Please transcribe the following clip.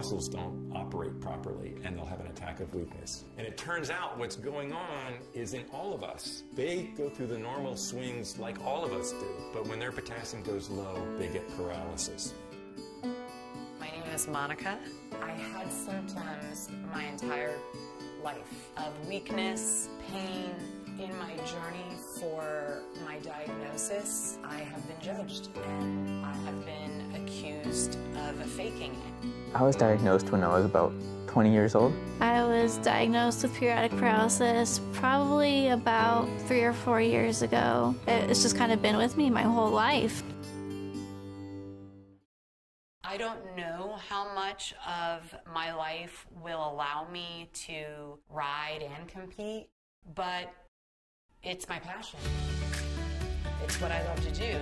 muscles don't operate properly and they'll have an attack of weakness. And it turns out what's going on is in all of us. They go through the normal swings like all of us do, but when their potassium goes low, they get paralysis. My name is Monica. I had symptoms my entire life of weakness, pain. In my journey for my diagnosis, I have been judged and I have been accused of faking it. I was diagnosed when I was about 20 years old. I was diagnosed with periodic paralysis probably about three or four years ago. It's just kind of been with me my whole life. I don't know how much of my life will allow me to ride and compete, but it's my passion. It's what I love to do.